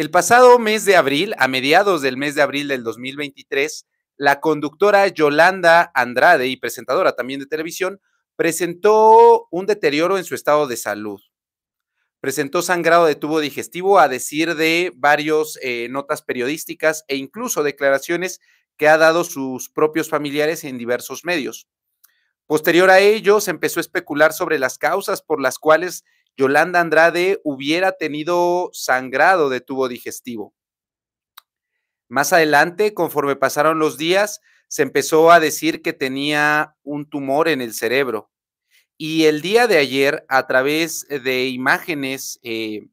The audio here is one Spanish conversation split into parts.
El pasado mes de abril, a mediados del mes de abril del 2023, la conductora Yolanda Andrade y presentadora también de televisión presentó un deterioro en su estado de salud. Presentó sangrado de tubo digestivo a decir de varios eh, notas periodísticas e incluso declaraciones que ha dado sus propios familiares en diversos medios. Posterior a ello, se empezó a especular sobre las causas por las cuales Yolanda Andrade hubiera tenido sangrado de tubo digestivo. Más adelante, conforme pasaron los días, se empezó a decir que tenía un tumor en el cerebro. Y el día de ayer, a través de imágenes eh,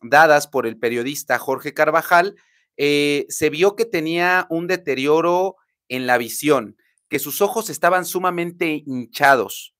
dadas por el periodista Jorge Carvajal, eh, se vio que tenía un deterioro en la visión, que sus ojos estaban sumamente hinchados.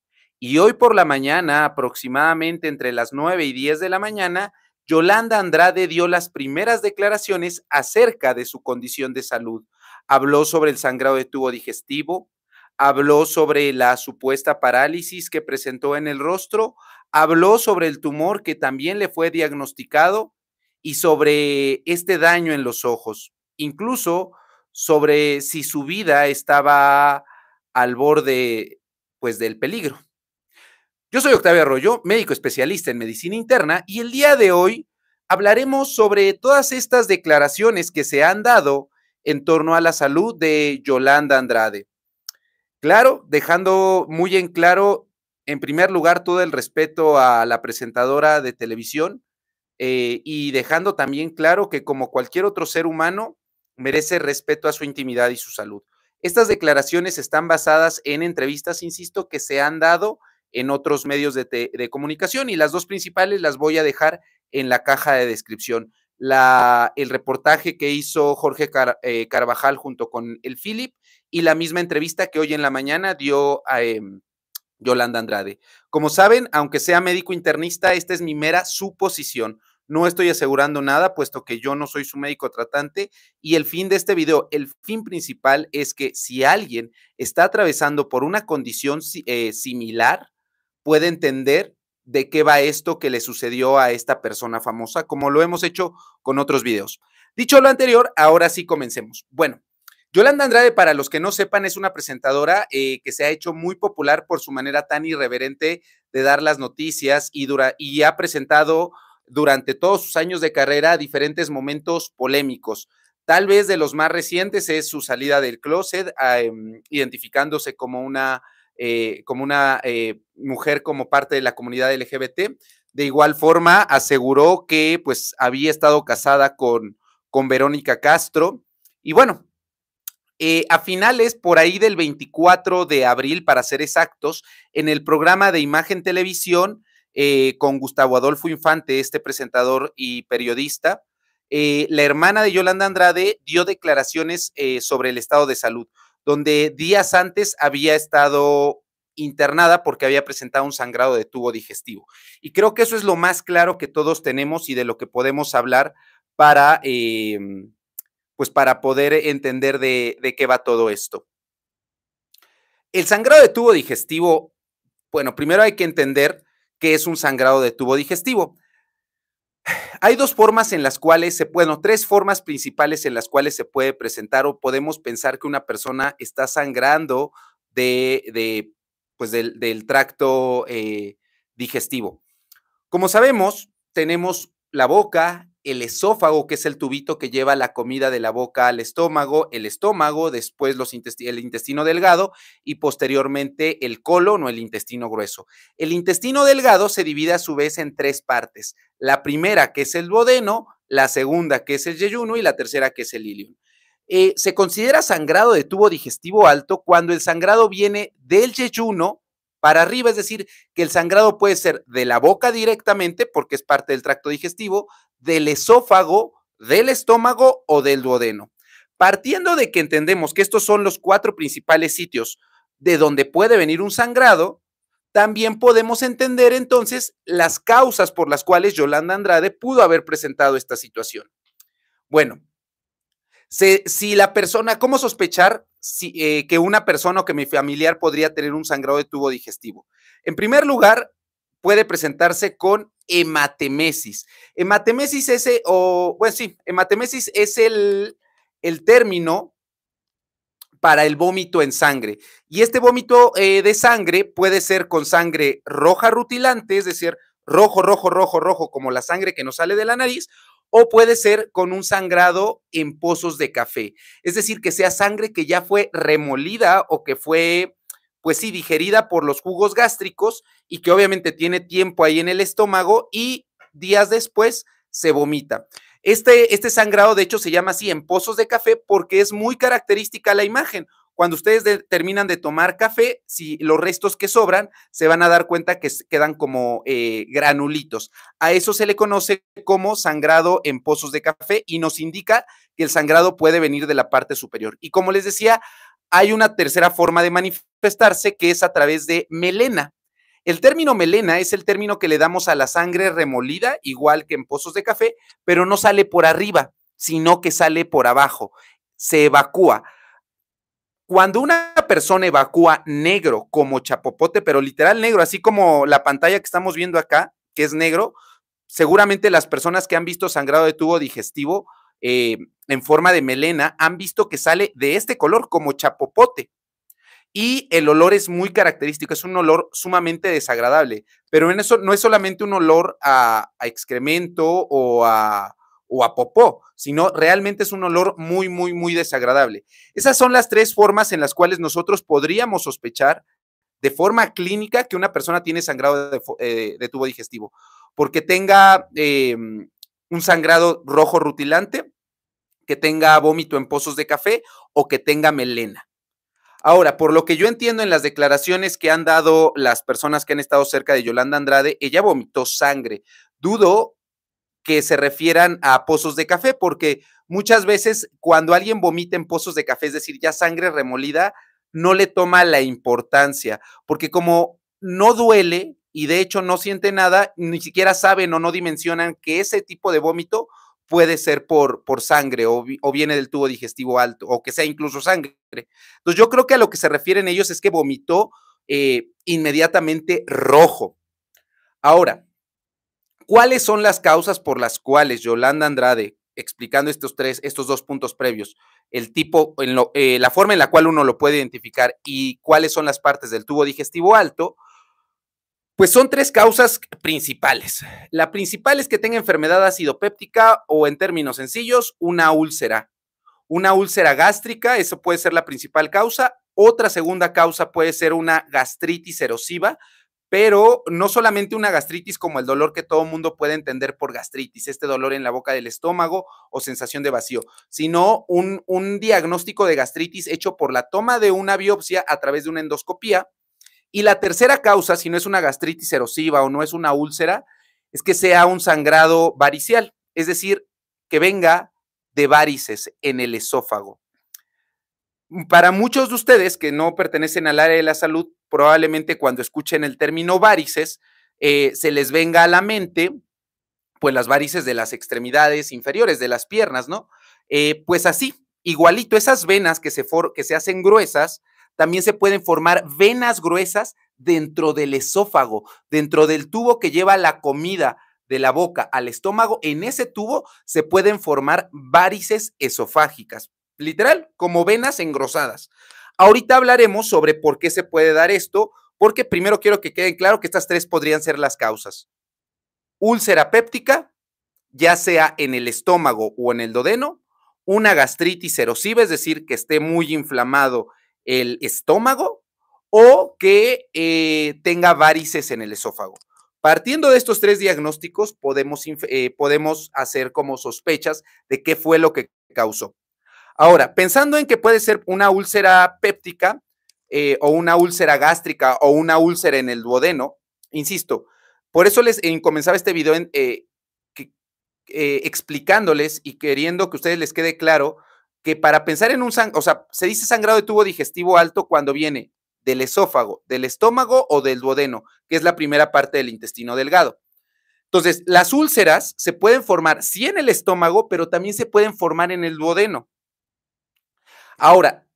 Y hoy por la mañana, aproximadamente entre las 9 y 10 de la mañana, Yolanda Andrade dio las primeras declaraciones acerca de su condición de salud. Habló sobre el sangrado de tubo digestivo, habló sobre la supuesta parálisis que presentó en el rostro, habló sobre el tumor que también le fue diagnosticado y sobre este daño en los ojos, incluso sobre si su vida estaba al borde pues del peligro. Yo soy Octavio Arroyo, médico especialista en medicina interna y el día de hoy hablaremos sobre todas estas declaraciones que se han dado en torno a la salud de Yolanda Andrade. Claro, dejando muy en claro, en primer lugar, todo el respeto a la presentadora de televisión, eh, y dejando también claro que como cualquier otro ser humano, merece respeto a su intimidad y su salud. Estas declaraciones están basadas en entrevistas, insisto, que se han dado en otros medios de, comunicación y las dos principales las voy a dejar en la caja de descripción. La, el reportaje que hizo Jorge eh, Carvajal junto con el Philip y la misma entrevista que hoy en la mañana dio a em, Yolanda Andrade. Como saben, aunque sea médico internista, esta es mi mera suposición. No estoy asegurando nada, puesto que yo no soy su médico tratante. Y el fin de este video, el fin principal es que si alguien está atravesando por una condición eh, similar, puede entender de qué va esto que le sucedió a esta persona famosa, como lo hemos hecho con otros videos. Dicho lo anterior, ahora sí comencemos. Bueno, Yolanda Andrade, para los que no sepan, es una presentadora eh, que se ha hecho muy popular por su manera tan irreverente de dar las noticias y, y ha presentado durante todos sus años de carrera diferentes momentos polémicos. Tal vez de los más recientes es su salida del closet, em, identificándose como una, eh, como una eh, mujer como parte de la comunidad LGBT. De igual forma, aseguró que pues había estado casada con, con Verónica Castro. Y bueno, eh, a finales, por ahí del 24 de abril, para ser exactos, en el programa de Imagen Televisión, con Gustavo Adolfo Infante, este presentador y periodista, la hermana de Yolanda Andrade dio declaraciones sobre el estado de salud, donde días antes había estado internada porque había presentado un sangrado de tubo digestivo. Y creo que eso es lo más claro que todos tenemos y de lo que podemos hablar para em, pues para poder entender de, qué va todo esto. El sangrado de tubo digestivo, bueno, primero hay que entender qué es un sangrado de tubo digestivo. Hay dos formas en las cuales se, bueno, tres formas principales en las cuales se puede presentar o podemos pensar que una persona está sangrando de, pues del, tracto eh, digestivo. Como sabemos, tenemos la boca, el esófago, que es el tubito que lleva la comida de la boca al estómago, el estómago, después los el intestino delgado y posteriormente el colon o el intestino grueso. El intestino delgado se divide a su vez en tres partes. La primera, que es el bodeno, la segunda, que es el yeyuno, y la tercera, que es el ilium. Eh, se considera sangrado de tubo digestivo alto cuando el sangrado viene del yeyuno para arriba, es decir, que el sangrado puede ser de la boca directamente, porque es parte del tracto digestivo, del esófago, del estómago o del duodeno. Partiendo de que entendemos que estos son los cuatro principales sitios de donde puede venir un sangrado, también podemos entender entonces las causas por las cuales Yolanda Andrade pudo haber presentado esta situación. Bueno, si, la persona, ¿cómo sospechar si, eh, que una persona o que mi familiar podría tener un sangrado de tubo digestivo? En primer lugar, puede presentarse con hematemesis. Hematemesis es, o, bueno, sí, hematemesis es el, el término para el vómito en sangre. Y este vómito eh, de sangre puede ser con sangre roja rutilante, es decir, rojo, rojo, rojo, rojo, como la sangre que nos sale de la nariz, o puede ser con un sangrado en pozos de café. Es decir, que sea sangre que ya fue remolida o que fue, pues sí, digerida por los jugos gástricos y que obviamente tiene tiempo ahí en el estómago y días después se vomita. Este, este sangrado, de hecho, se llama así en pozos de café porque es muy característica la imagen. Cuando ustedes terminan de tomar café, si los restos que sobran, se van a dar cuenta que quedan como eh, granulitos. A eso se le conoce como sangrado en pozos de café y nos indica que el sangrado puede venir de la parte superior. Y como les decía, hay una tercera forma de manifestarse que es a través de melena. El término melena es el término que le damos a la sangre remolida, igual que en pozos de café, pero no sale por arriba, sino que sale por abajo, se evacúa. Cuando una persona evacúa negro como chapopote, pero literal negro, así como la pantalla que estamos viendo acá, que es negro, seguramente las personas que han visto sangrado de tubo digestivo eh, en forma de melena han visto que sale de este color como chapopote. Y el olor es muy característico, es un olor sumamente desagradable, pero en eso no es solamente un olor a excremento o a, o a popó, sino realmente es un olor muy, muy, muy desagradable. Esas son las tres formas en las cuales nosotros podríamos sospechar de forma clínica que una persona tiene sangrado de, eh, tubo digestivo, porque tenga em, un sangrado rojo rutilante, que tenga vómito en pozos de café o que tenga melena. Ahora, por lo que yo entiendo en las declaraciones que han dado las personas que han estado cerca de Yolanda Andrade, ella vomitó sangre. Dudo que se refieran a pozos de café, porque muchas veces cuando alguien vomita en pozos de café, es decir, ya sangre remolida, no le toma la importancia, porque como no duele y de hecho no siente nada, ni siquiera saben o no dimensionan que ese tipo de vómito puede ser por, por sangre o, viene del tubo digestivo alto o que sea incluso sangre. Entonces yo creo que a lo que se refieren ellos es que vomitó eh, inmediatamente rojo. Ahora, ¿Cuáles son las causas por las cuales Yolanda Andrade, explicando estos tres, estos dos puntos previos, el tipo, en eh, la forma en la cual uno lo puede identificar y cuáles son las partes del tubo digestivo alto, pues son tres causas principales. La principal es que tenga enfermedad acidopéptica o en términos sencillos, una úlcera. Una úlcera gástrica, eso puede ser la principal causa. Otra segunda causa puede ser una gastritis erosiva, pero no solamente una gastritis como el dolor que todo mundo puede entender por gastritis, este dolor en la boca del estómago o sensación de vacío, sino un, un diagnóstico de gastritis hecho por la toma de una biopsia a través de una endoscopía. Y la tercera causa, si no es una gastritis erosiva o no es una úlcera, es que sea un sangrado varicial, es decir, que venga de varices en el esófago. Para muchos de ustedes que no pertenecen al área de la salud, probablemente cuando escuchen el término varices, eh, se les venga a la mente, pues las varices de las extremidades inferiores, de las piernas, ¿no? Eh, pues así, igualito, esas venas que se, que se hacen gruesas, también se pueden formar venas gruesas dentro del esófago, dentro del tubo que lleva la comida de la boca al estómago. En ese tubo se pueden formar varices esofágicas literal, como venas engrosadas. Ahorita hablaremos sobre por qué se puede dar esto, porque primero quiero que quede claro que estas tres podrían ser las causas. Úlcera péptica, ya sea en el estómago o en el dodeno, una gastritis erosiva, es decir, que esté muy inflamado el estómago o que eh, tenga varices en el esófago. Partiendo de estos tres diagnósticos, podemos, eh, podemos hacer como sospechas de qué fue lo que causó. Ahora, pensando en que puede ser una úlcera péptica eh, o una úlcera gástrica o una úlcera en el duodeno, insisto, por eso les comenzaba este video eh, eh, explicándoles y queriendo que a ustedes les quede claro que para pensar en un sangrado, o sea, se dice sangrado de tubo digestivo alto cuando viene del esófago, del estómago o del duodeno, que es la primera parte del intestino delgado. Entonces, las úlceras se pueden formar sí en el estómago, pero también se pueden formar en el duodeno. Ahora,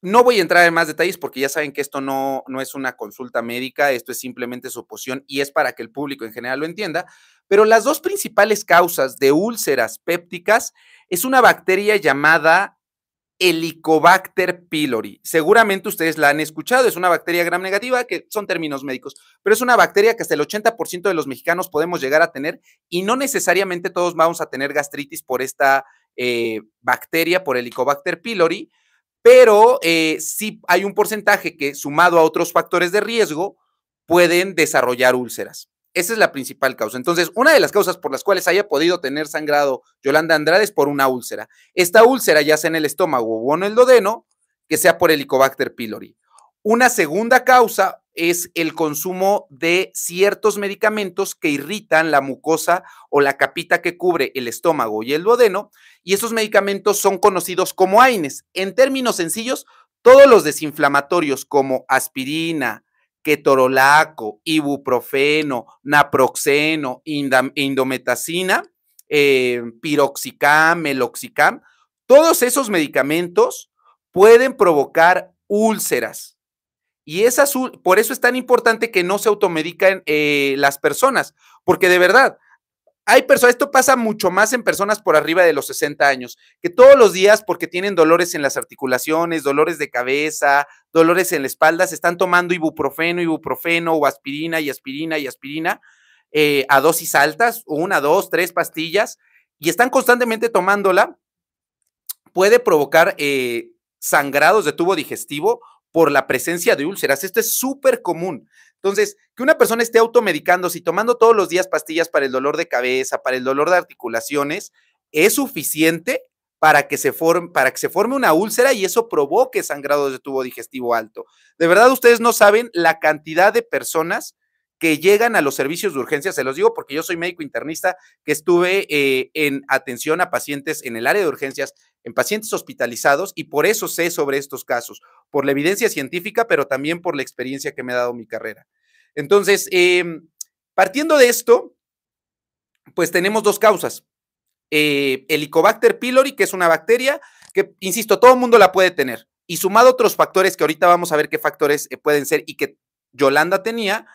no voy a entrar en más detalles porque ya saben que esto no, no es una consulta médica, esto es simplemente su opción y es para que el público en general lo entienda. Pero las dos principales causas de úlceras pépticas es una bacteria llamada Helicobacter pylori. Seguramente ustedes la han escuchado, es una bacteria gram negativa, que son términos médicos, pero es una bacteria que hasta el 80% de los mexicanos podemos llegar a tener y no necesariamente todos vamos a tener gastritis por esta eh, bacteria, por Helicobacter pylori, pero eh, sí hay un porcentaje que sumado a otros factores de riesgo pueden desarrollar úlceras. Esa es la principal causa. Entonces, una de las causas por las cuales haya podido tener sangrado Yolanda Andrade es por una úlcera. Esta úlcera, ya sea en el estómago o en el dodeno, que sea por Helicobacter pylori. Una segunda causa es el consumo de ciertos medicamentos que irritan la mucosa o la capita que cubre el estómago y el duodeno, y esos medicamentos son conocidos como AINES. En términos sencillos, todos los desinflamatorios como aspirina, ketorolaco, ibuprofeno, naproxeno, indometacina, eh, piroxicam, meloxicam, todos esos medicamentos pueden provocar úlceras. Y es azul, por eso es tan importante que no se automedican eh, las personas, porque de verdad, hay personas, esto pasa mucho más en personas por arriba de los 60 años, que todos los días, porque tienen dolores en las articulaciones, dolores de cabeza, dolores en la espalda, se están tomando ibuprofeno, ibuprofeno o aspirina y aspirina y aspirina eh, a dosis altas, una, dos, tres pastillas, y están constantemente tomándola, puede provocar eh, sangrados de tubo digestivo por la presencia de úlceras. Esto es súper común. Entonces, que una persona esté automedicándose y tomando todos los días pastillas para el dolor de cabeza, para el dolor de articulaciones, es suficiente para que se forme, para que se forme una úlcera y eso provoque sangrado de tubo digestivo alto. De verdad, ustedes no saben la cantidad de personas que llegan a los servicios de urgencia, se los digo porque yo soy médico internista que estuve eh, en atención a pacientes en el área de urgencias, en pacientes hospitalizados y por eso sé sobre estos casos, por la evidencia científica, pero también por la experiencia que me ha dado mi carrera. Entonces, em, partiendo de esto, pues tenemos dos causas. Eh, Helicobacter pylori, que es una bacteria que, insisto, todo el mundo la puede tener. Y sumado otros factores que ahorita vamos a ver qué factores eh, pueden ser y que Yolanda tenía,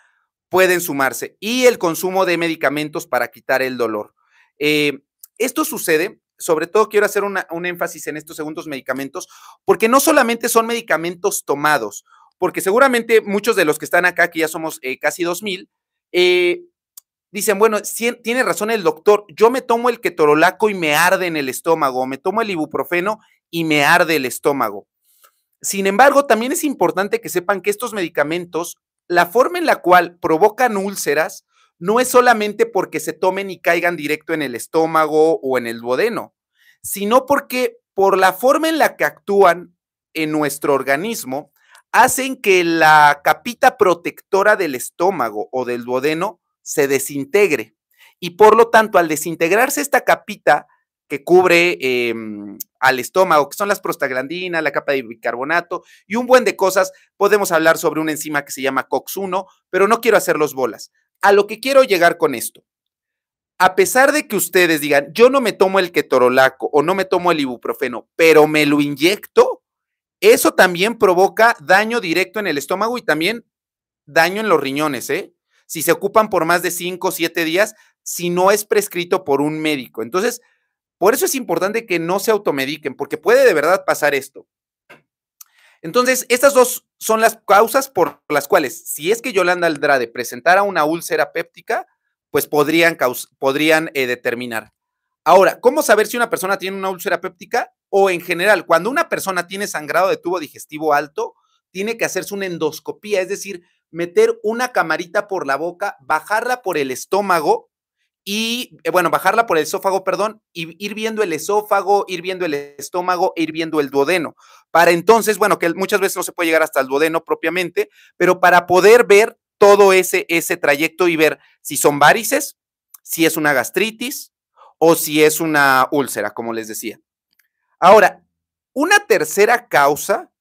pueden sumarse y el consumo de medicamentos para quitar el dolor. Eh, esto sucede, sobre todo quiero hacer un énfasis en estos segundos medicamentos, porque no solamente son medicamentos tomados, porque seguramente muchos de los que están acá, que ya somos eh, casi 2000, eh, dicen, bueno, tiene razón el doctor, yo me tomo el ketorolaco y me arde en el estómago, me tomo el ibuprofeno y me arde el estómago. Sin embargo, también es importante que sepan que estos medicamentos la forma en la cual provocan úlceras no es solamente porque se tomen y caigan directo en el estómago o en el duodeno, sino porque por la forma en la que actúan en nuestro organismo, hacen que la capita protectora del estómago o del duodeno se desintegre. Y por lo tanto, al desintegrarse esta capita, que cubre em, al estómago, que son las prostaglandinas, la capa de bicarbonato y un buen de cosas. Podemos hablar sobre una enzima que se llama COX-1, pero no quiero hacer los bolas. A lo que quiero llegar con esto. A pesar de que ustedes digan, yo no me tomo el ketorolaco o no me tomo el ibuprofeno, pero me lo inyecto, eso también provoca daño directo en el estómago y también daño en los riñones, ¿eh? Si se ocupan por más de 5 o 7 días, si no es prescrito por un médico. Entonces, por eso es importante que no se automediquen, porque puede de verdad pasar esto. Entonces, estas dos son las causas por las cuales, si es que Yolanda Aldrade presentara una úlcera péptica, pues podrían, podrían eh, determinar. Ahora, ¿cómo saber si una persona tiene una úlcera péptica? O en general, cuando una persona tiene sangrado de tubo digestivo alto, tiene que hacerse una endoscopía, es decir, meter una camarita por la boca, bajarla por el estómago y, eh, bueno, bajarla por el esófago, perdón, y ir viendo el esófago, ir viendo el estómago, ir viendo el duodeno. Para entonces, bueno, que muchas veces no se puede llegar hasta el duodeno propiamente, pero para poder ver todo ese, ese trayecto y ver si son varices, si es una gastritis o si es una úlcera, como les decía. Ahora, una tercera causa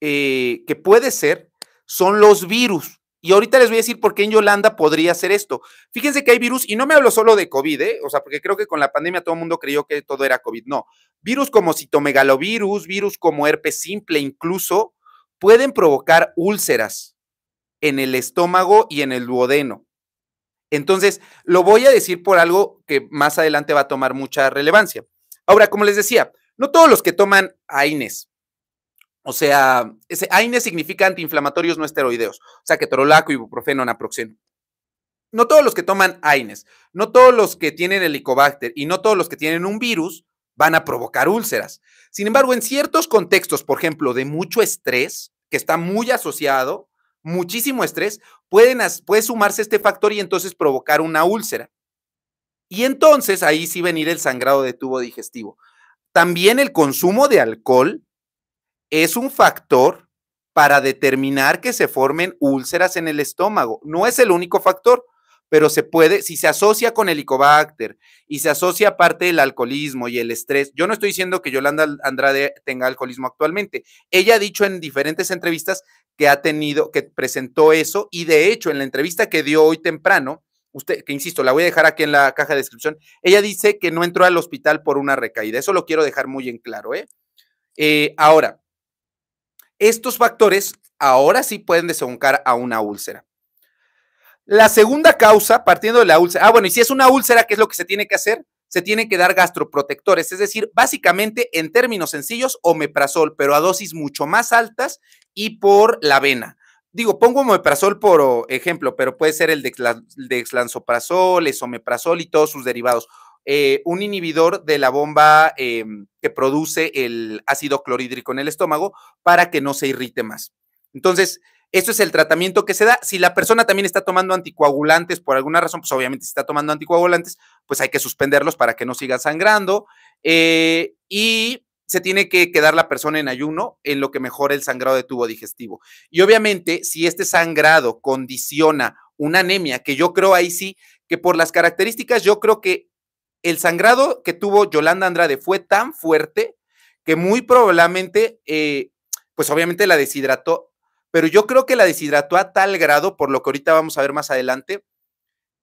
eh, que puede ser son los virus. Y ahorita les voy a decir por qué en Yolanda podría ser esto. Fíjense que hay virus, y no me hablo solo de COVID, ¿eh? o sea, porque creo que con la pandemia todo el mundo creyó que todo era COVID. No, virus como citomegalovirus, virus como herpes simple incluso, pueden provocar úlceras en el estómago y en el duodeno. Entonces, lo voy a decir por algo que más adelante va a tomar mucha relevancia. Ahora, como les decía, no todos los que toman AINES, o sea, ese AINES significa antiinflamatorios no esteroideos, o sea, ketorolaco, ibuprofeno, naproxeno. No todos los que toman AINES, no todos los que tienen helicobacter y no todos los que tienen un virus van a provocar úlceras. Sin embargo, en ciertos contextos, por ejemplo, de mucho estrés, que está muy asociado, muchísimo estrés, pueden, puede sumarse este factor y entonces provocar una úlcera. Y entonces ahí sí venir el sangrado de tubo digestivo. También el consumo de alcohol es un factor para determinar que se formen úlceras en el estómago. No es el único factor, pero se puede, si se asocia con el Helicobacter y se asocia parte del alcoholismo y el estrés, yo no estoy diciendo que Yolanda Andrade tenga alcoholismo actualmente. Ella ha dicho en diferentes entrevistas que ha tenido, que presentó eso y de hecho en la entrevista que dio hoy temprano, usted, que insisto, la voy a dejar aquí en la caja de descripción, ella dice que no entró al hospital por una recaída. Eso lo quiero dejar muy en claro, ¿eh? eh ahora, estos factores ahora sí pueden desembocar a una úlcera. La segunda causa, partiendo de la úlcera, ah, bueno, y si es una úlcera, ¿qué es lo que se tiene que hacer? Se tiene que dar gastroprotectores, es decir, básicamente en términos sencillos, omeprazol, pero a dosis mucho más altas y por la vena. Digo, pongo omeprazol por ejemplo, pero puede ser el de, de el esomeprazol y todos sus derivados. Eh, un inhibidor de la bomba em, que produce el ácido clorhídrico en el estómago para que no se irrite más. Entonces, esto es el tratamiento que se da. Si la persona también está tomando anticoagulantes por alguna razón, pues obviamente si está tomando anticoagulantes, pues hay que suspenderlos para que no siga sangrando. Eh, y se tiene que quedar la persona en ayuno en lo que mejora el sangrado de tubo digestivo. Y obviamente, si este sangrado condiciona una anemia, que yo creo ahí sí, que por las características, yo creo que el sangrado que tuvo Yolanda Andrade fue tan fuerte que muy probablemente, eh, pues obviamente la deshidrató pero yo creo que la deshidrató a tal grado, por lo que ahorita vamos a ver más adelante,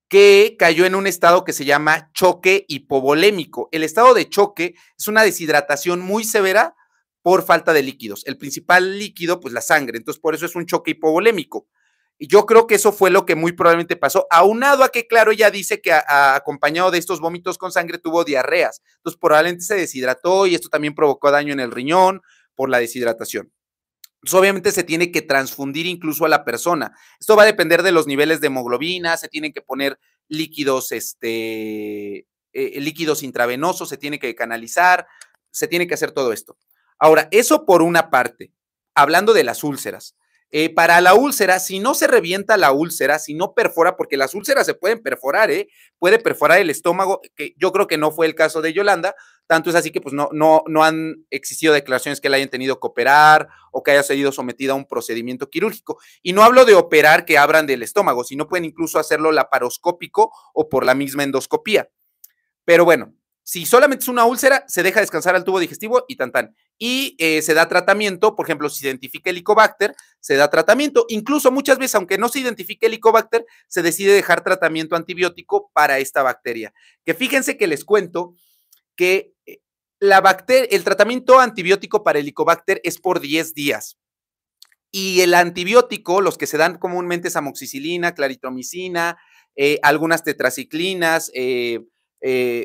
que cayó en un estado que se llama choque hipovolémico. El estado de choque es una deshidratación muy severa por falta de líquidos. El principal líquido, pues la sangre, entonces por eso es un choque hipovolémico. Y yo creo que eso fue lo que muy probablemente pasó, aunado a que, claro, ella dice que acompañado de estos vómitos con sangre tuvo diarreas. Entonces probablemente se deshidrató y esto también provocó daño en el riñón por la deshidratación. Entonces, obviamente se tiene que transfundir incluso a la persona. Esto va a depender de los niveles de hemoglobina, se tienen que poner líquidos, este, eh, líquidos intravenosos, se tiene que canalizar, se tiene que hacer todo esto. Ahora, eso por una parte, hablando de las úlceras. Eh, para la úlcera, si no se revienta la úlcera, si no perfora, porque las úlceras se pueden perforar, ¿eh? Puede perforar el estómago, que yo creo que no fue el caso de Yolanda, tanto es así que pues no, no, no han existido declaraciones que la hayan tenido que operar o que haya sido sometida a un procedimiento quirúrgico. Y no hablo de operar que abran del estómago, sino pueden incluso hacerlo laparoscópico o por la misma endoscopía. Pero bueno, si solamente es una úlcera, se deja descansar al tubo digestivo y tan tan. Y eh, se da tratamiento, por ejemplo, si se identifica el Helicobacter, se da tratamiento. Incluso muchas veces, aunque no se identifique el Helicobacter, se decide dejar tratamiento antibiótico para esta bacteria. Que fíjense que les cuento que eh, la bacteria, el tratamiento antibiótico para el Helicobacter es por 10 días. Y el antibiótico, los que se dan comúnmente es amoxicilina, claritromicina, eh, algunas tetraciclinas,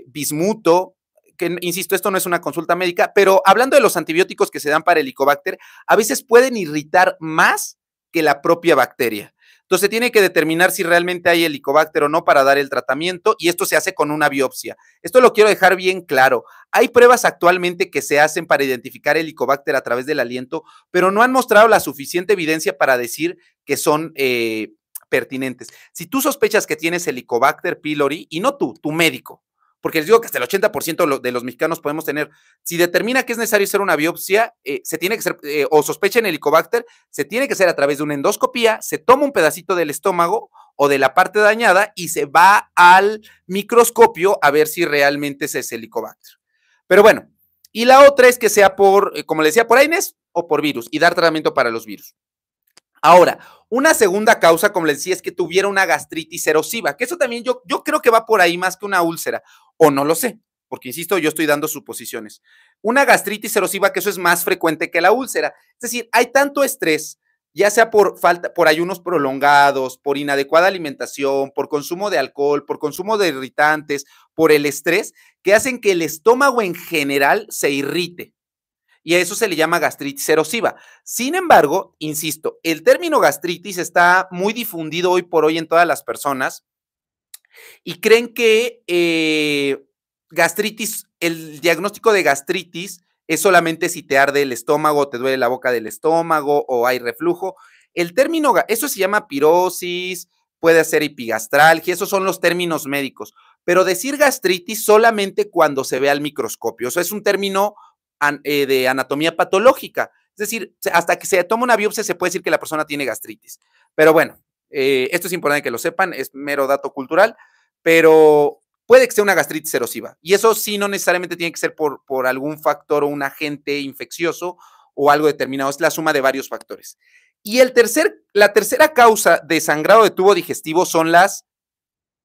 bismuto, que insisto, esto no es una consulta médica, pero hablando de los antibióticos que se dan para el Helicobacter, a veces pueden irritar más que la propia bacteria. Entonces tiene que determinar si realmente hay helicobacter o no para dar el tratamiento y esto se hace con una biopsia. Esto lo quiero dejar bien claro. Hay pruebas actualmente que se hacen para identificar helicobacter a través del aliento, pero no han mostrado la suficiente evidencia para decir que son eh, pertinentes. Si tú sospechas que tienes helicobacter pylori, y no tú, tu médico, porque les digo que hasta el 80% de los mexicanos podemos tener. Si determina que es necesario hacer una biopsia, eh, se tiene que ser, eh, o sospecha en helicobacter, se tiene que hacer a través de una endoscopía, se toma un pedacito del estómago o de la parte dañada y se va al microscopio a ver si realmente es ese helicobacter. Pero bueno, y la otra es que sea por, eh, como le decía, por AINES o por virus y dar tratamiento para los virus. Ahora, una segunda causa, como les decía, es que tuviera una gastritis erosiva, que eso también yo, yo creo que va por ahí más que una úlcera, o no lo sé, porque insisto, yo estoy dando suposiciones. Una gastritis erosiva, que eso es más frecuente que la úlcera. Es decir, hay tanto estrés, ya sea por falta, por ayunos prolongados, por inadecuada alimentación, por consumo de alcohol, por consumo de irritantes, por el estrés, que hacen que el estómago en general se irrite y a eso se le llama gastritis erosiva. Sin embargo, insisto, el término gastritis está muy difundido hoy por hoy en todas las personas y creen que eh, gastritis, el diagnóstico de gastritis es solamente si te arde el estómago, te duele la boca del estómago o hay reflujo. El término, eso se llama pirosis, puede ser epigastralgia, esos son los términos médicos. Pero decir gastritis solamente cuando se ve al microscopio. Eso es un término eh, de anatomía patológica. Es decir, hasta que se toma una biopsia se puede decir que la persona tiene gastritis. Pero bueno, eh, esto es importante que lo sepan, es mero dato cultural, pero puede que sea una gastritis erosiva. Y eso sí no necesariamente tiene que ser por, por algún factor o un agente infeccioso o algo determinado, es la suma de varios factores. Y el tercer, la tercera causa de sangrado de tubo digestivo son las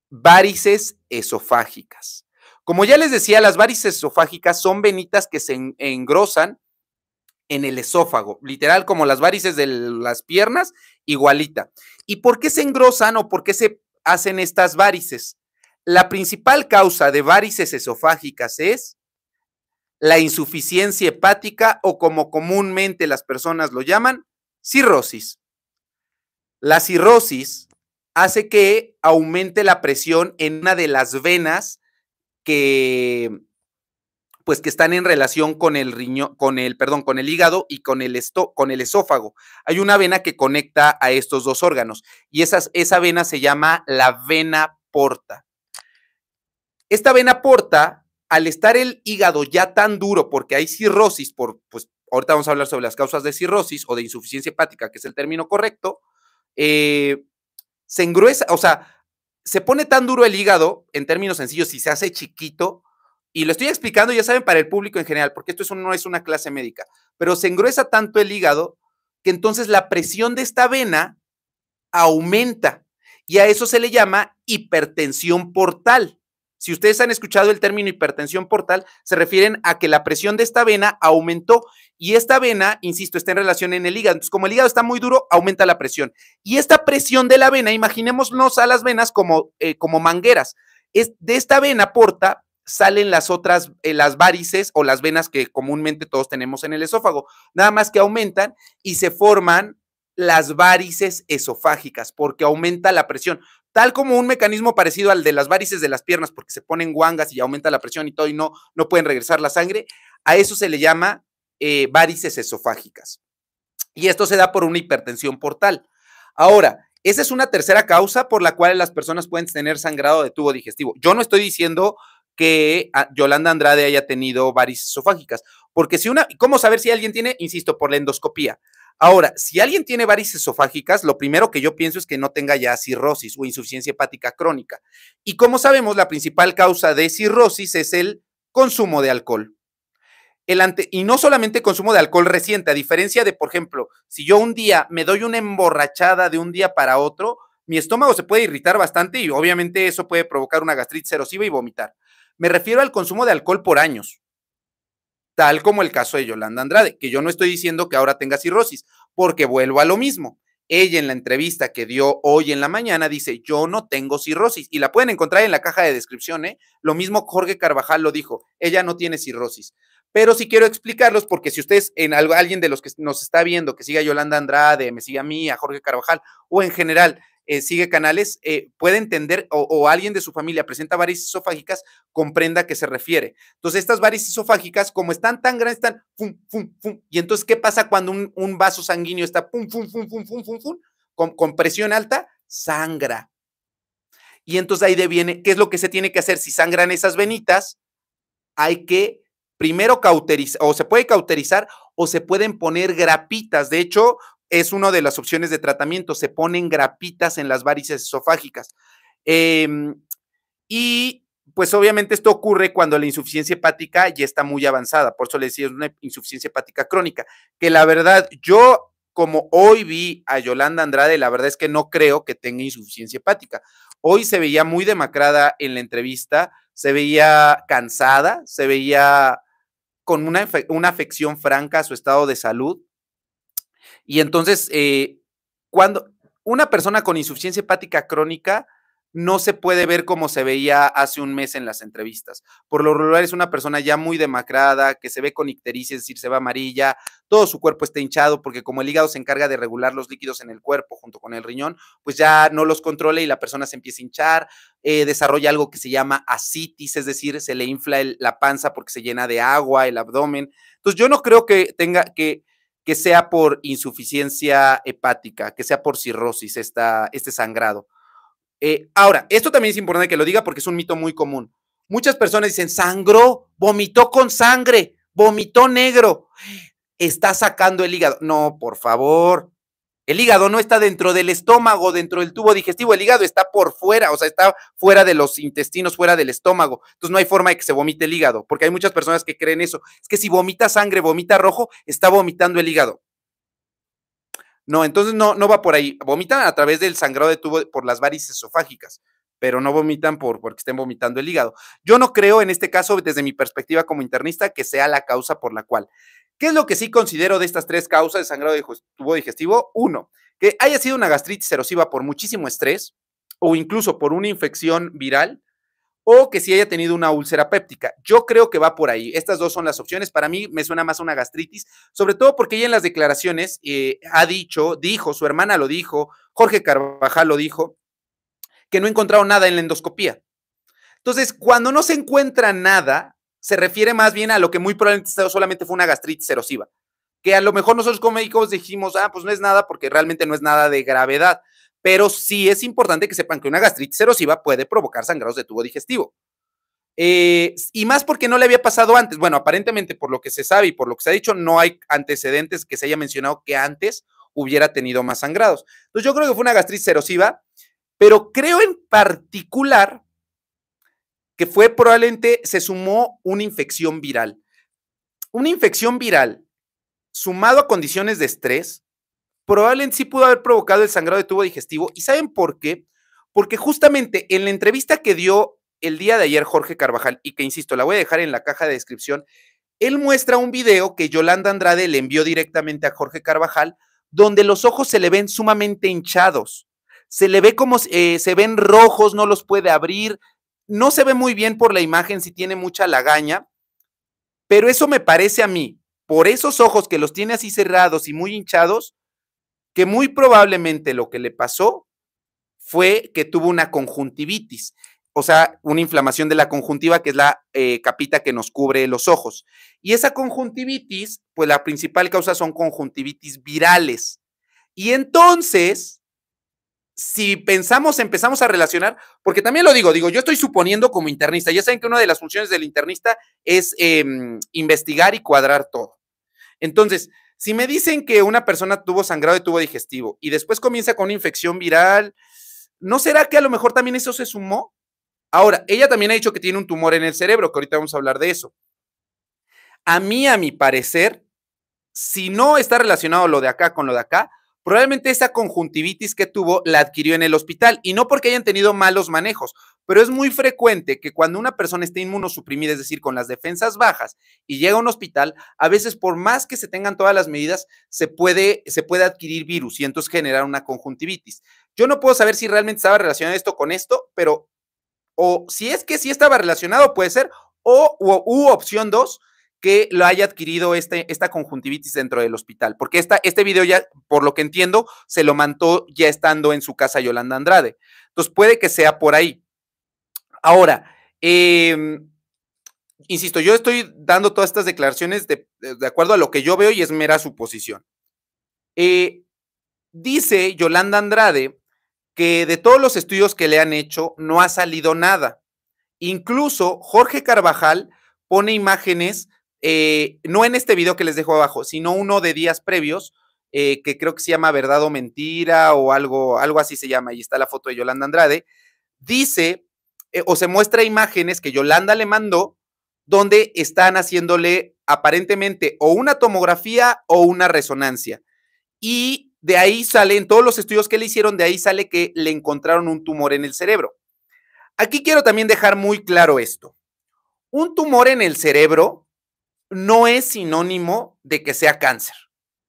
varices esofágicas. Como ya les decía, las varices esofágicas son venitas que se engrosan en el esófago, literal como las varices de las piernas, igualita. ¿Y por qué se engrosan o por qué se hacen estas varices? La principal causa de varices esofágicas es la insuficiencia hepática o como comúnmente las personas lo llaman, cirrosis. La cirrosis hace que aumente la presión en una de las venas que pues que están en relación con el riñón, con el, perdón, con el hígado y con el, esto, con el esófago. Hay una vena que conecta a estos dos órganos y esa vena se llama la vena porta. Esta vena porta, al estar el hígado ya tan duro, porque hay cirrosis, por, pues ahorita vamos a hablar sobre las causas de cirrosis o de insuficiencia hepática, que es el término correcto, eh, se engruesa, o sea, se pone tan duro el hígado, en términos sencillos, si se hace chiquito, y lo estoy explicando, ya saben, para el público en general, porque esto no es una clase médica, pero se engruesa tanto el hígado que entonces la presión de esta vena aumenta y a eso se le llama hipertensión portal. Si ustedes han escuchado el término hipertensión portal, se refieren a que la presión de esta vena aumentó y esta vena, insisto, está en relación en el hígado. Entonces, como el hígado está muy duro, aumenta la presión. Y esta presión de la vena, imaginémonos a las venas como, eh, como mangueras. Es, de esta vena porta salen las otras, eh, las varices o las venas que comúnmente todos tenemos en el esófago. Nada más que aumentan y se forman las varices esofágicas porque aumenta la presión tal como un mecanismo parecido al de las varices de las piernas, porque se ponen guangas y aumenta la presión y todo, y no, no pueden regresar la sangre, a eso se le llama eh, varices esofágicas. Y esto se da por una hipertensión portal. Ahora, esa es una tercera causa por la cual las personas pueden tener sangrado de tubo digestivo. Yo no estoy diciendo que Yolanda Andrade haya tenido varices esofágicas, porque si una, ¿cómo saber si alguien tiene? Insisto, por la endoscopía. Ahora, si alguien tiene varices esofágicas, lo primero que yo pienso es que no tenga ya cirrosis o insuficiencia hepática crónica. Y como sabemos, la principal causa de cirrosis es el consumo de alcohol. El ante, y no solamente consumo de alcohol reciente, a diferencia de, por ejemplo, si yo un día me doy una emborrachada de un día para otro, mi estómago se puede irritar bastante y obviamente eso puede provocar una gastritis erosiva y vomitar. Me refiero al consumo de alcohol por años tal como el caso de Yolanda Andrade, que yo no estoy diciendo que ahora tenga cirrosis, porque vuelvo a lo mismo. Ella en la entrevista que dio hoy en la mañana dice, yo no tengo cirrosis, y la pueden encontrar en la caja de descripción, ¿eh? Lo mismo Jorge Carvajal lo dijo, ella no tiene cirrosis. Pero sí quiero explicarlos porque si ustedes, en alguien de los que nos está viendo, que siga Yolanda Andrade, me siga a mí, a Jorge Carvajal, o en general, eh, sigue canales, eh, puede entender o, alguien de su familia presenta varices esofágicas, comprenda a qué se refiere. Entonces, estas varices esofágicas, como están tan grandes, están fum, fum, fum. Y entonces, ¿qué pasa cuando un, vaso sanguíneo está pum, fum, fum, fum, fum, fum, fum, con, con presión alta? Sangra. Y entonces ahí viene, ¿qué es lo que se tiene que hacer? Si sangran esas venitas, hay que primero cauterizar, o se puede cauterizar o se pueden poner grapitas. De hecho, es una de las opciones de tratamiento. Se ponen grapitas en las varices esofágicas. Em, y pues obviamente esto ocurre cuando la insuficiencia hepática ya está muy avanzada. Por eso le decía, es una insuficiencia hepática crónica. Que la verdad, yo como hoy vi a Yolanda Andrade, la verdad es que no creo que tenga insuficiencia hepática. Hoy se veía muy demacrada en la entrevista, se veía cansada, se veía con una, una afección franca a su estado de salud. Y entonces, eh, cuando una persona con insuficiencia hepática crónica no se puede ver como se veía hace un mes en las entrevistas. Por lo regular es una persona ya muy demacrada, que se ve con ictericia, es decir, se ve amarilla, todo su cuerpo está hinchado porque como el hígado se encarga de regular los líquidos en el cuerpo junto con el riñón, pues ya no los controla y la persona se empieza a hinchar, eh, desarrolla algo que se llama asitis, es decir, se le infla la panza porque se llena de agua, el abdomen. Entonces yo no creo que tenga que que sea por insuficiencia hepática, que sea por cirrosis esta, este sangrado. Eh, ahora, esto también es importante que lo diga porque es un mito muy común. Muchas personas dicen, sangró, vomitó con sangre, vomitó negro, está sacando el hígado. No, por favor. El hígado no está dentro del estómago, dentro del tubo digestivo. El hígado está por fuera, o sea, está fuera de los intestinos, fuera del estómago. Entonces no hay forma de que se vomite el hígado, porque hay muchas personas que creen eso. Es que si vomita sangre, vomita rojo, está vomitando el hígado. No, entonces no, no va por ahí. Vomitan a través del sangrado de tubo por las varices esofágicas, pero no vomitan por porque estén vomitando el hígado. Yo no creo en este caso, desde mi perspectiva como internista, que sea la causa por la cual. ¿Qué es lo que sí considero de estas tres causas de sangrado tubo digestivo? Uno, que haya sido una gastritis erosiva por muchísimo estrés o incluso por una infección viral o que si haya tenido una úlcera péptica. Yo creo que va por ahí. Estas dos son las opciones. Para mí me suena más una gastritis, sobre todo porque ella en las declaraciones eh, ha dicho, dijo, su hermana lo dijo, Jorge Carvajal lo dijo, que no encontraron nada en la endoscopía. Entonces, cuando no se encuentra nada, se refiere más bien a lo que muy probablemente solamente fue una gastritis erosiva. Que a lo mejor nosotros como médicos dijimos, ah, pues no es nada porque realmente no es nada de gravedad pero sí es importante que sepan que una gastritis erosiva puede provocar sangrados de tubo digestivo. Eh, y más porque no le había pasado antes. Bueno, aparentemente por lo que se sabe y por lo que se ha dicho, no hay antecedentes que se haya mencionado que antes hubiera tenido más sangrados. Entonces yo creo que fue una gastritis erosiva, pero creo en particular que fue probablemente, se sumó una infección viral. Una infección viral sumado a condiciones de estrés probablemente sí pudo haber provocado el sangrado de tubo digestivo. ¿Y saben por qué? Porque justamente en la entrevista que dio el día de ayer Jorge Carvajal, y que insisto, la voy a dejar en la caja de descripción, él muestra un video que Yolanda Andrade le envió directamente a Jorge Carvajal, donde los ojos se le ven sumamente hinchados. Se le ve como eh, se ven rojos, no los puede abrir. No se ve muy bien por la imagen si tiene mucha lagaña, pero eso me parece a mí, por esos ojos que los tiene así cerrados y muy hinchados, que muy probablemente lo que le pasó fue que tuvo una conjuntivitis, o sea, una inflamación de la conjuntiva, que es la eh, capita que nos cubre los ojos. Y esa conjuntivitis, pues la principal causa son conjuntivitis virales. Y entonces, si pensamos, empezamos a relacionar, porque también lo digo, digo, yo estoy suponiendo como internista, ya saben que una de las funciones del internista es em, investigar y cuadrar todo. Entonces, si me dicen que una persona tuvo sangrado de tubo digestivo y después comienza con una infección viral, ¿no será que a lo mejor también eso se sumó? Ahora, ella también ha dicho que tiene un tumor en el cerebro, que ahorita vamos a hablar de eso. A mí, a mi parecer, si no está relacionado lo de acá con lo de acá, probablemente esa conjuntivitis que tuvo la adquirió en el hospital y no porque hayan tenido malos manejos, pero es muy frecuente que cuando una persona esté inmunosuprimida, es decir, con las defensas bajas y llega a un hospital, a veces por más que se tengan todas las medidas, se puede, se puede adquirir virus y entonces generar una conjuntivitis. Yo no puedo saber si realmente estaba relacionado esto con esto, pero o si es que sí estaba relacionado, puede ser, o u, opción dos, que lo haya adquirido este, esta conjuntivitis dentro del hospital, porque esta, este video ya, por lo que entiendo, se lo mandó ya estando en su casa Yolanda Andrade. Entonces puede que sea por ahí. Ahora, em, insisto, yo estoy dando todas estas declaraciones de, acuerdo a lo que yo veo y es mera suposición. Eh, dice Yolanda Andrade que de todos los estudios que le han hecho no ha salido nada. Incluso Jorge Carvajal pone imágenes eh, no en este video que les dejo abajo, sino uno de días previos, eh, que creo que se llama Verdad o Mentira o algo, algo así se llama, y está la foto de Yolanda Andrade, dice eh, o se muestra imágenes que Yolanda le mandó donde están haciéndole aparentemente o una tomografía o una resonancia. y de ahí salen todos los estudios que le hicieron, de ahí sale que le encontraron un tumor en el cerebro. Aquí quiero también dejar muy claro esto. Un tumor en el cerebro no es sinónimo de que sea cáncer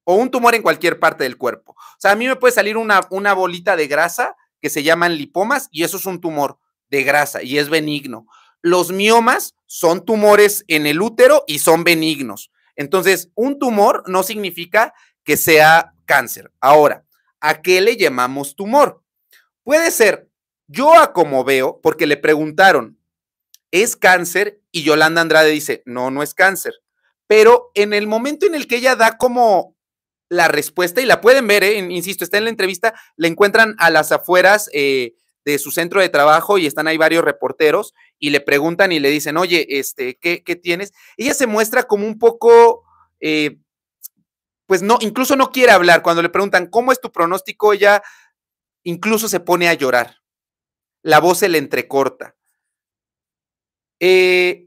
o un tumor en cualquier parte del cuerpo. O sea, a mí me puede salir una, una bolita de grasa que se llaman lipomas y eso es un tumor de grasa y es benigno. Los miomas son tumores en el útero y son benignos. Entonces, un tumor no significa que sea cáncer. Ahora, ¿a qué le llamamos tumor? Puede ser, yo a como veo, porque le preguntaron, ¿es cáncer? Y Yolanda Andrade dice, no, no es cáncer. Pero en el momento en el que ella da como la respuesta, y la pueden ver, eh, insisto, está en la entrevista, la encuentran a las afueras eh, de su centro de trabajo y están ahí varios reporteros y le preguntan y le dicen, oye, este, ¿qué, tienes? Ella se muestra como un poco eh, pues no, incluso no quiere hablar. Cuando le preguntan, ¿cómo es tu pronóstico? Ella incluso se pone a llorar. La voz se le entrecorta. Eh,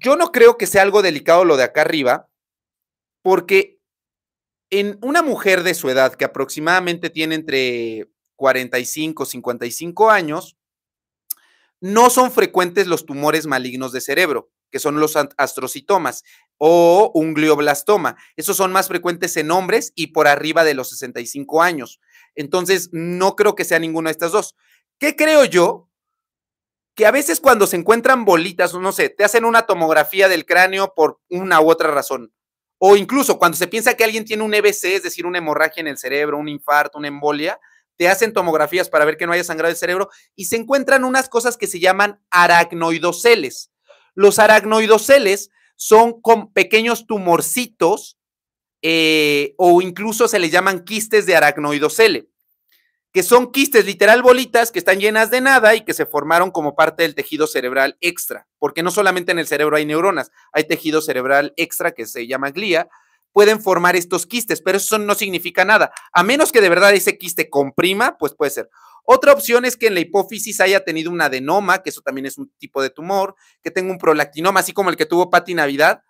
yo no creo que sea algo delicado lo de acá arriba, porque en una mujer de su edad, que aproximadamente tiene entre 45 y 55 años, no son frecuentes los tumores malignos de cerebro, que son los astrocitomas o un glioblastoma. Esos son más frecuentes en hombres y por arriba de los 65 años. Entonces, no creo que sea ninguna de estas dos. ¿Qué creo yo? Que a veces cuando se encuentran bolitas, no sé, te hacen una tomografía del cráneo por una u otra razón. O incluso cuando se piensa que alguien tiene un EBC, es decir, una hemorragia en el cerebro, un infarto, una embolia, te hacen tomografías para ver que no haya sangrado el cerebro y se encuentran unas cosas que se llaman aracnoidoceles. Los aracnoidoceles son con pequeños tumorcitos eh, o incluso se les llaman quistes de aracnoidocele, que son quistes literal bolitas que están llenas de nada y que se formaron como parte del tejido cerebral extra, porque no solamente en el cerebro hay neuronas, hay tejido cerebral extra que se llama glía, pueden formar estos quistes, pero eso no significa nada. A menos que de verdad ese quiste comprima, pues puede ser. Otra opción es que en la hipófisis haya tenido un adenoma, que eso también es un tipo de tumor, que tenga un prolactinoma, así como el que tuvo Pati Navidad,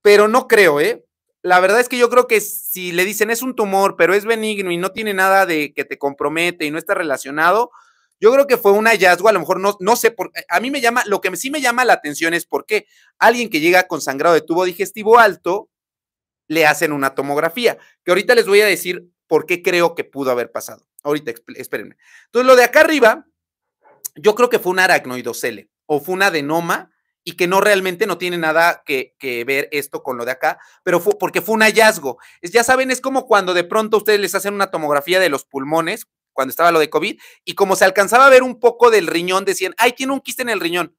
pero no creo, ¿eh? La verdad es que yo creo que si le dicen es un tumor, pero es benigno y no tiene nada de que te compromete y no está relacionado, yo creo que fue un hallazgo, a lo mejor no, no sé, por, a mí me llama, lo que sí me llama la atención es por qué alguien que llega con sangrado de tubo digestivo alto, le hacen una tomografía, que ahorita les voy a decir por qué creo que pudo haber pasado. Ahorita, espérenme. Entonces, lo de acá arriba, yo creo que fue un aracnoidocele o fue un adenoma y que no realmente no tiene nada que, ver esto con lo de acá, pero fue porque fue un hallazgo. Es, ya saben, es como cuando de pronto ustedes les hacen una tomografía de los pulmones, cuando estaba lo de COVID, y como se alcanzaba a ver un poco del riñón, decían, ay, tiene un quiste en el riñón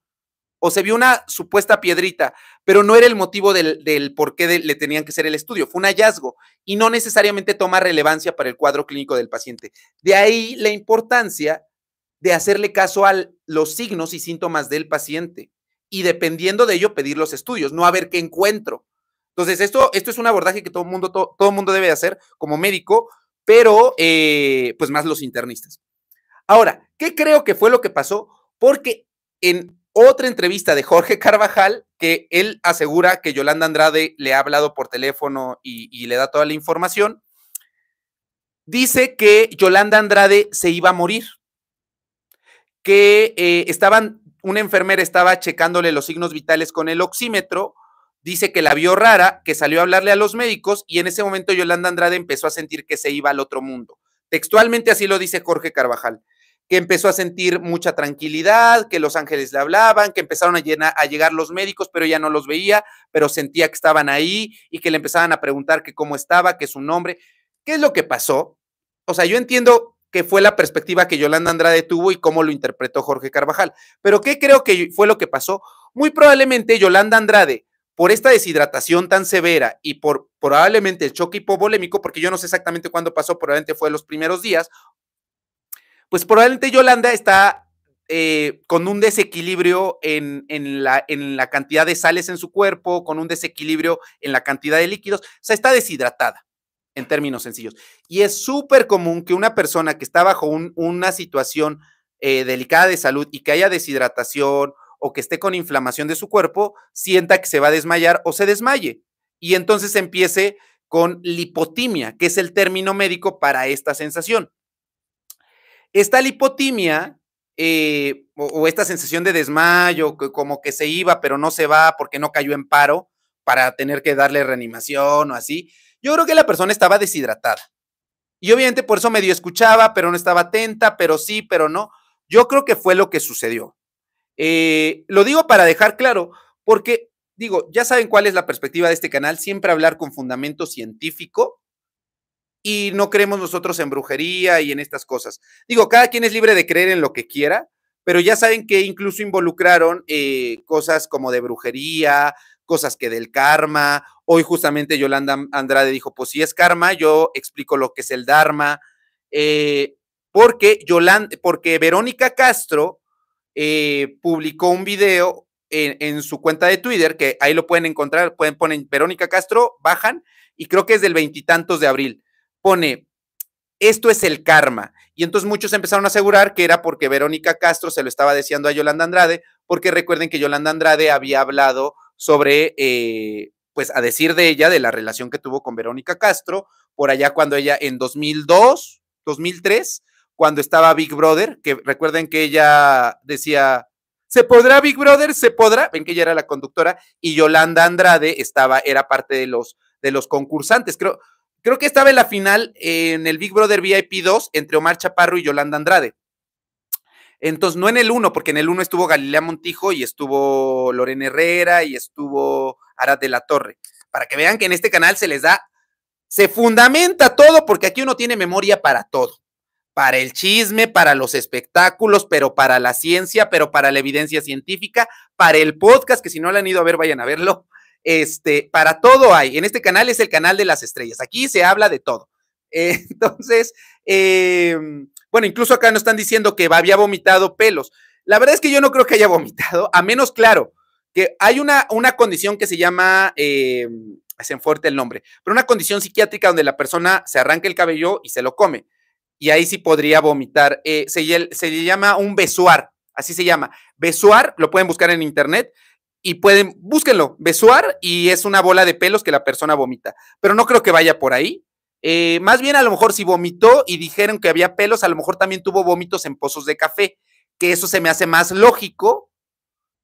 o se vio una supuesta piedrita, pero no era el motivo del, por qué le tenían que hacer el estudio, fue un hallazgo y no necesariamente toma relevancia para el cuadro clínico del paciente. De ahí la importancia de hacerle caso a los signos y síntomas del paciente y dependiendo de ello pedir los estudios, no a ver qué encuentro. Entonces, esto, esto es un abordaje que todo el mundo, todo, mundo debe hacer como médico, pero eh, pues más los internistas. Ahora, ¿qué creo que fue lo que pasó? Porque en otra entrevista de Jorge Carvajal que él asegura que Yolanda Andrade le ha hablado por teléfono y, le da toda la información. Dice que Yolanda Andrade se iba a morir, que eh, estaban, una enfermera estaba checándole los signos vitales con el oxímetro, dice que la vio rara, que salió a hablarle a los médicos y en ese momento Yolanda Andrade empezó a sentir que se iba al otro mundo. Textualmente así lo dice Jorge Carvajal que empezó a sentir mucha tranquilidad, que los ángeles le hablaban, que empezaron a, llegar los médicos, pero ya no los veía, pero sentía que estaban ahí y que le empezaban a preguntar que cómo estaba, que su nombre. ¿Qué es lo que pasó? O sea, yo entiendo que fue la perspectiva que Yolanda Andrade tuvo y cómo lo interpretó Jorge Carvajal, pero ¿qué creo que fue lo que pasó? Muy probablemente Yolanda Andrade, por esta deshidratación tan severa y por probablemente el choque hipovolémico, porque yo no sé exactamente cuándo pasó, probablemente fue los primeros días, pues probablemente Yolanda está eh, con un desequilibrio en, la, en, la, cantidad de sales en su cuerpo, con un desequilibrio en la cantidad de líquidos, o sea, está deshidratada, en términos sencillos. Y es súper común que una persona que está bajo una situación eh, delicada de salud y que haya deshidratación o que esté con inflamación de su cuerpo, sienta que se va a desmayar o se desmaye. Y entonces empiece con lipotimia, que es el término médico para esta sensación. Esta lipotimia eh, o, esta sensación de desmayo, como que se iba pero no se va porque no cayó en paro para tener que darle reanimación o así, yo creo que la persona estaba deshidratada. Y obviamente por eso medio escuchaba, pero no estaba atenta, pero sí, pero no. Yo creo que fue lo que sucedió. Eh, lo digo para dejar claro, porque digo, ya saben cuál es la perspectiva de este canal, siempre hablar con fundamento científico y no creemos nosotros en brujería y en estas cosas. Digo, cada quien es libre de creer en lo que quiera, pero ya saben que incluso involucraron eh, cosas como de brujería, cosas que del karma. Hoy justamente Yolanda Andrade dijo, pues si es karma, yo explico lo que es el dharma. Eh, porque, Yolanda, porque Verónica Castro eh, publicó un video en, en, su cuenta de Twitter, que ahí lo pueden encontrar, pueden poner Verónica Castro, bajan, y creo que es del veintitantos de abril pone, esto es el karma. Y entonces muchos empezaron a asegurar que era porque Verónica Castro se lo estaba diciendo a Yolanda Andrade, porque recuerden que Yolanda Andrade había hablado sobre, eh, pues a decir de ella, de la relación que tuvo con Verónica Castro, por allá cuando ella en 2002, 2003, cuando estaba Big Brother, que recuerden que ella decía, ¿se podrá Big Brother? ¿Se podrá? Ven que ella era la conductora y Yolanda Andrade estaba, era parte de los, de los concursantes. Creo, Creo que estaba en la final en el Big Brother VIP 2 entre Omar Chaparro y Yolanda Andrade. Entonces, no en el 1, porque en el 1 estuvo Galilea Montijo y estuvo Lorena Herrera y estuvo Arad de la Torre. Para que vean que en este canal se les da, se fundamenta todo, porque aquí uno tiene memoria para todo. Para el chisme, para los espectáculos, pero para la ciencia, pero para la evidencia científica, para el podcast, que si no lo han ido a ver, vayan a verlo. Este, para todo hay. En este canal es el canal de las estrellas. Aquí se habla de todo. entonces, em, bueno, incluso acá nos están diciendo que había vomitado pelos. La verdad es que yo no creo que haya vomitado, a menos claro, que hay una, una condición que se llama, eh, se fuerte el nombre, pero una condición psiquiátrica donde la persona se arranca el cabello y se lo come. Y ahí sí podría vomitar. Eh, se, se llama un besuar, así se llama. Besuar, lo pueden buscar en internet, y pueden, búsquenlo, besuar y es una bola de pelos que la persona vomita. Pero no creo que vaya por ahí. Eh, más bien a lo mejor si vomitó y dijeron que había pelos, a lo mejor también tuvo vómitos en pozos de café, que eso se me hace más lógico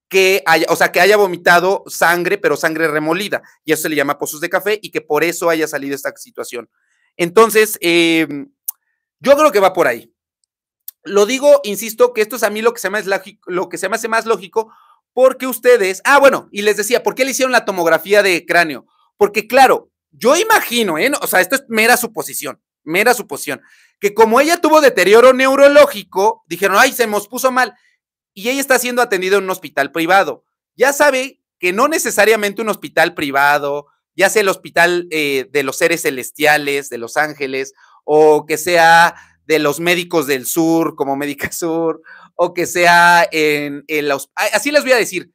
que haya, o sea, que haya vomitado sangre, pero sangre remolida, y eso se le llama pozos de café, y que por eso haya salido esta situación. Entonces, em, yo creo que va por ahí. Lo digo, insisto, que esto es a mí lo que se me, lo que se me hace más lógico, porque ustedes, ah, bueno, y les decía, ¿por qué le hicieron la tomografía de cráneo? Porque claro, yo imagino, ¿eh? o sea, esto es mera suposición, mera suposición, que como ella tuvo deterioro neurológico, dijeron, ay, se nos puso mal, y ella está siendo atendida en un hospital privado. Ya sabe que no necesariamente un hospital privado, ya sea el hospital eh, de los seres celestiales, de los ángeles, o que sea de los médicos del sur, como Médica Sur, o que sea en el, así les voy a decir,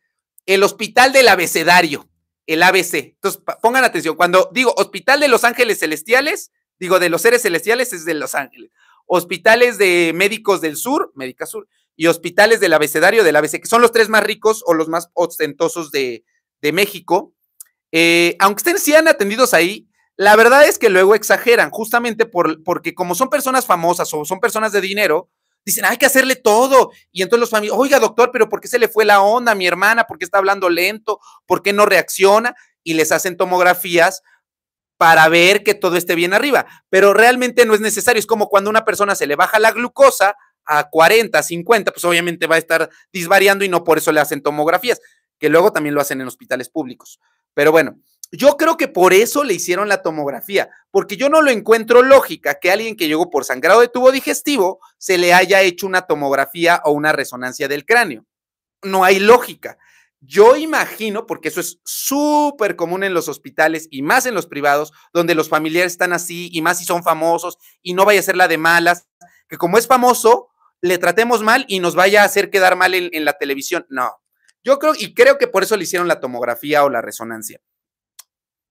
el hospital del abecedario, el ABC. Entonces, pongan atención, cuando digo hospital de los ángeles celestiales, digo de los seres celestiales es de los ángeles. Hospitales de médicos del sur, Médica Sur, y hospitales del abecedario del ABC, que son los tres más ricos o los más ostentosos de, México. Eh, aunque estén sean atendidos ahí, la verdad es que luego exageran, justamente por, porque como son personas famosas o son personas de dinero, dicen, hay que hacerle todo. Y entonces los familiares, oiga, doctor, pero ¿por qué se le fue la onda a mi hermana? ¿Por qué está hablando lento? ¿Por qué no reacciona? Y les hacen tomografías para ver que todo esté bien arriba. Pero realmente no es necesario. Es como cuando a una persona se le baja la glucosa a 40, 50, pues obviamente va a estar disvariando y no por eso le hacen tomografías, que luego también lo hacen en hospitales públicos. Pero bueno, yo creo que por eso le hicieron la tomografía, porque yo no lo encuentro lógica que alguien que llegó por sangrado de tubo digestivo se le haya hecho una tomografía o una resonancia del cráneo. No hay lógica. Yo imagino, porque eso es súper común en los hospitales y más en los privados, donde los familiares están así y más si son famosos y no vaya a ser la de malas, que como es famoso, le tratemos mal y nos vaya a hacer quedar mal en, en la televisión. No, yo creo y creo que por eso le hicieron la tomografía o la resonancia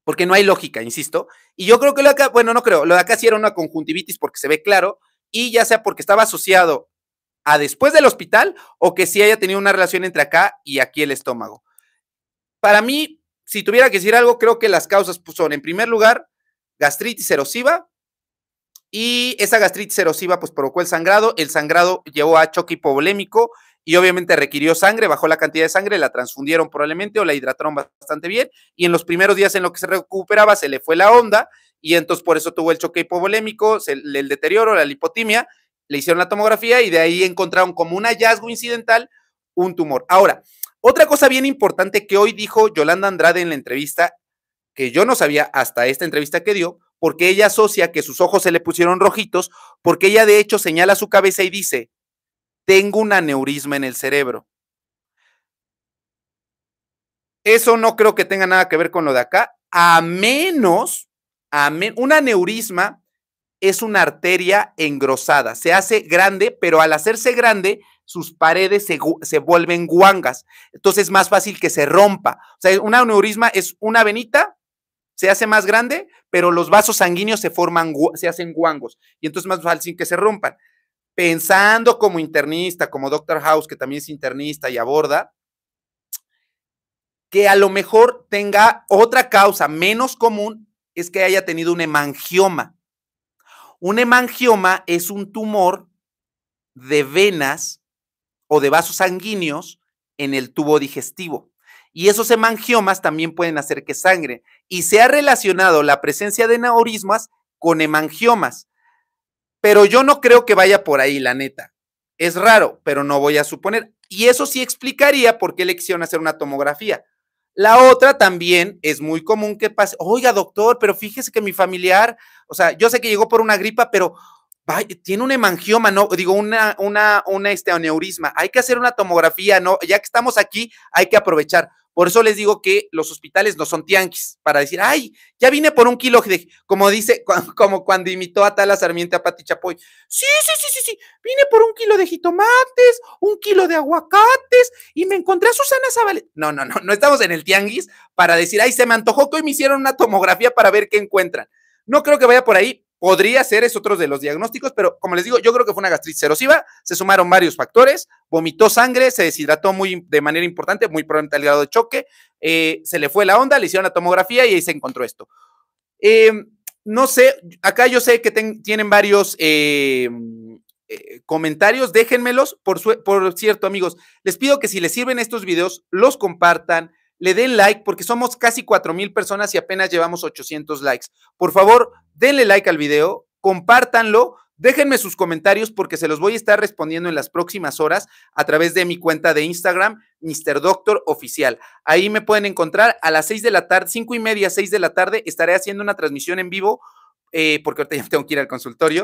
porque no hay lógica, insisto. Y yo creo que lo de acá, bueno, no creo, lo de acá sí era una conjuntivitis porque se ve claro, y ya sea porque estaba asociado a después del hospital o que sí haya tenido una relación entre acá y aquí el estómago. Para mí, si tuviera que decir algo, creo que las causas pues, son, en primer lugar, gastritis erosiva, y esa gastritis erosiva pues provocó el sangrado, el sangrado llevó a choque hipovolémico y obviamente requirió sangre, bajó la cantidad de sangre, la transfundieron probablemente o la hidrataron bastante bien y en los primeros días en lo que se recuperaba se le fue la onda y entonces por eso tuvo el choque hipovolémico, el deterioro, la lipotimia, le hicieron la tomografía y de ahí encontraron como un hallazgo incidental un tumor. Ahora, otra cosa bien importante que hoy dijo Yolanda Andrade en la entrevista, que yo no sabía hasta esta entrevista que dio, porque ella asocia que sus ojos se le pusieron rojitos, porque ella de hecho señala su cabeza y dice, tengo un aneurisma en el cerebro. Eso no creo que tenga nada que ver con lo de acá, a menos, a un aneurisma es una arteria engrosada, se hace grande, pero al hacerse grande, sus paredes se, vuelven guangas. Entonces es más fácil que se rompa. O sea, un aneurisma es una venita se hace más grande, pero los vasos sanguíneos se forman, se hacen guangos y entonces más fácil que se rompan. Pensando como internista, como Doctor House, que también es internista y aborda, que a lo mejor tenga otra causa menos común, es que haya tenido un hemangioma. Un hemangioma es un tumor de venas o de vasos sanguíneos en el tubo digestivo y esos hemangiomas también pueden hacer que sangre. Y se ha relacionado la presencia de aneurismas con hemangiomas. Pero yo no creo que vaya por ahí, la neta. Es raro, pero no voy a suponer. Y eso sí explicaría por qué le quisieron hacer una tomografía. La otra también es muy común que pase, oiga doctor, pero fíjese que mi familiar, o sea, yo sé que llegó por una gripa, pero tiene un hemangioma, no, digo, una, una, una este, aneurisma. Hay que hacer una tomografía, ¿no? Ya que estamos aquí, hay que aprovechar. Por eso les digo que los hospitales no son tianquis para decir, ay, ya vine por un kilo de, como dice, como cuando imitó a Tala Sarmiento a Pati Chapoy. Sí, sí, sí, sí, sí, vine por un kilo de jitomates, un kilo de aguacates y me encontré a Susana Zabaleta. No, no, no, no estamos en el tianguis para decir, ay, se me antojó que hoy me hicieron una tomografía para ver qué encuentran. No creo que vaya por ahí, Podría ser, es otro de los diagnósticos, pero como les digo, yo creo que fue una gastritis erosiva, se sumaron varios factores, vomitó sangre, se deshidrató muy, de manera importante, muy probablemente al grado de choque, eh, se le fue la onda, le hicieron la tomografía y ahí se encontró esto. Em, no sé, acá yo sé que tienen varios em, eh, comentarios, déjenmelos. Por, por cierto, amigos, les pido que si les sirven estos videos, los compartan, le den like porque somos casi 4 mil personas y apenas llevamos 800 likes. Por favor, denle like al video, compártanlo, déjenme sus comentarios porque se los voy a estar respondiendo en las próximas horas a través de mi cuenta de Instagram, Mr. Doctor Oficial. Ahí me pueden encontrar a las 6 de la tarde, 5 y media, 6 de la tarde, estaré haciendo una transmisión en vivo eh, porque ahorita ya tengo que ir al consultorio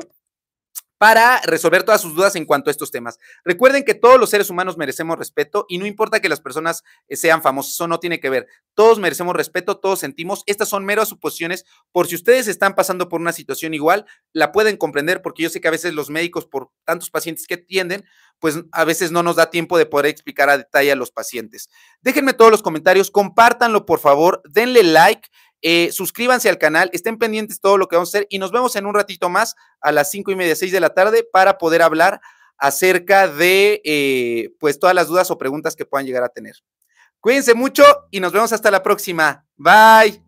para resolver todas sus dudas en cuanto a estos temas. Recuerden que todos los seres humanos merecemos respeto y no importa que las personas eh, sean famosas, eso no tiene que ver. Todos merecemos respeto, todos sentimos. Estas son meras suposiciones. Por si ustedes están pasando por una situación igual, la pueden comprender porque yo sé que a veces los médicos, por tantos pacientes que atienden, pues a veces no nos da tiempo de poder explicar a detalle a los pacientes. Déjenme todos los comentarios, compártanlo por favor, denle like. Eh, suscríbanse al canal, estén pendientes todo lo que vamos a hacer y nos vemos en un ratito más a las cinco y media, seis de la tarde para poder hablar acerca de eh, pues todas las dudas o preguntas que puedan llegar a tener. Cuídense mucho y nos vemos hasta la próxima. Bye.